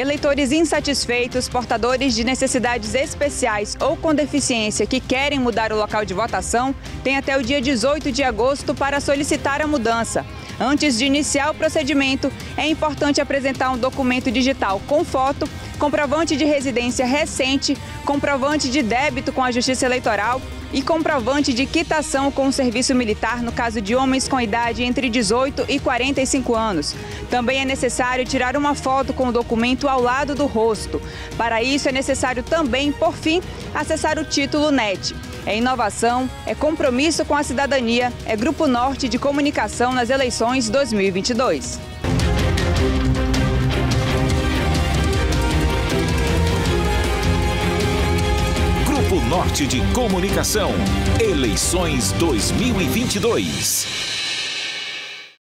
Eleitores insatisfeitos, portadores de necessidades especiais ou com deficiência que querem mudar o local de votação têm até o dia 18 de agosto para solicitar a mudança. Antes de iniciar o procedimento, é importante apresentar um documento digital com foto, comprovante de residência recente, comprovante de débito com a Justiça Eleitoral e comprovante de quitação com o serviço militar no caso de homens com idade entre 18 e 45 anos. Também é necessário tirar uma foto com o documento ao lado do rosto. Para isso, é necessário também, por fim, acessar o título NET. É inovação, é compromisso com a cidadania, é Grupo Norte de Comunicação nas eleições 2022. Grupo Norte de Comunicação. Eleições 2022.